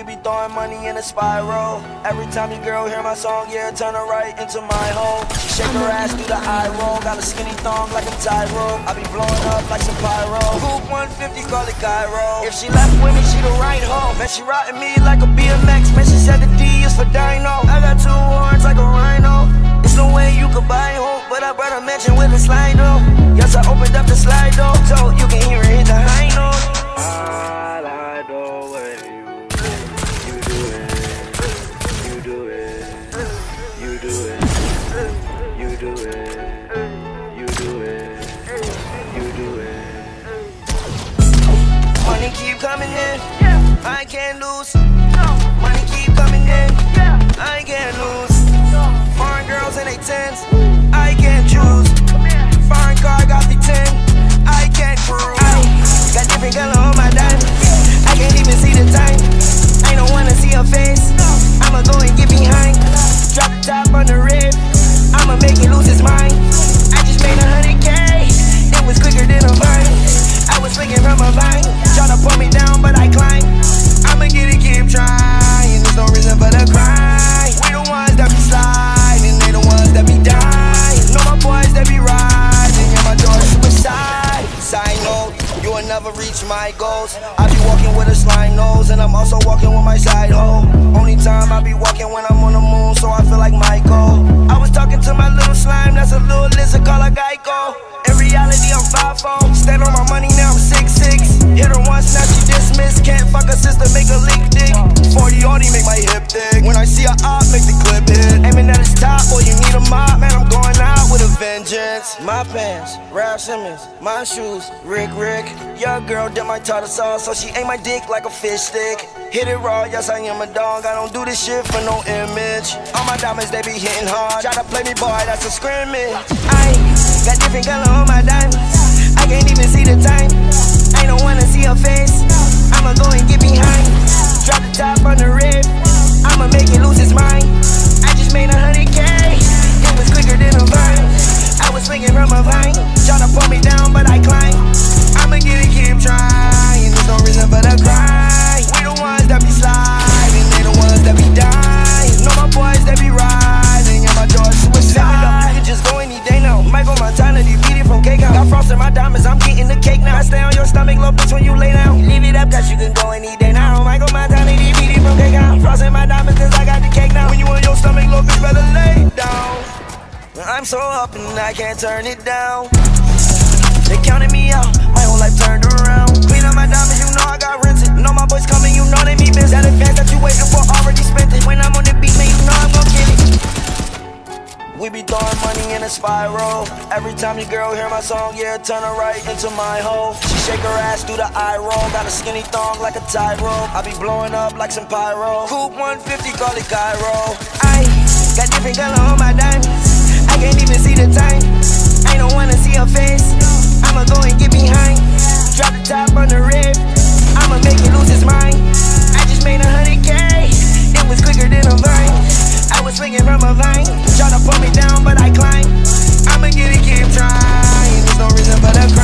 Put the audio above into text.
We be throwing money in a spiral. Every time your girl hear my song, yeah, turn her right into my home. She shake her ass through the eye roll. Got a skinny thong like a Tyro. I be blowing up like some pyro. Coupe 150, call it Cairo. If she left with me, she the right hoe. Man, she riding me like a BMX. Man, she said the D is for Dino. I got two horns like a rhino. It's no way you could buy hope, but I brought a mansion with a slide though. Yes, I opened up the slide though, so you can hear it coming in, I can't lose. My goals. I be walking with a slime nose, and I'm also walking with my side hoe. Only time I be walking when I'm on the moon, so I feel like Michael. I was talking to my little slime, that's a little lizard called a Geico. In reality, I'm 5'4. Stand on my money now, I'm 6'6. Hit her once, now she dismissed. Can't fuck her sister, make her My pants, Raf Simons. My shoes, Rick Rick. Your girl did my tartar sauce, so she ate my dick like a fish stick. Hit it raw, yes, I am a dog. I don't do this shit for no image. All my diamonds, they be hitting hard. Try to play me, boy, that's a scrimmage. I got different color on my diamonds. Little bitch, when you lay down. Leave it up, cause you can go any day now. Michael Montana, it from cake out. Frost in my diamonds, cause I got the cake now. When you on your stomach, little bitch, better lay down. I'm so up and I can't turn it down. They counted me out, my whole life turned around. Clean up my diamonds, you know I got rented. Know my boys coming, you know they me biz. That advance that you waiting for already spent it. When I'm on the beat, man, you know I'm gon' get it. We be throwing money in a spiral. Every time your girl hear my song, yeah, turn her right into my hole. She shake her ass through the eye roll. Got a skinny thong like a Tyro. I be blowing up like some pyro. Coupe 150, call it Cairo. I got different color on my diamonds. I can't even see the time. I don't wanna see her face. I'ma go and get behind. Drop the top on the rib. I'ma make it lose his mind. I just made a hundred K. It was quicker than a vine. I was swinging from a vine. Try to pull me down, but I climb. I'ma get it, keep trying. There's no reason for the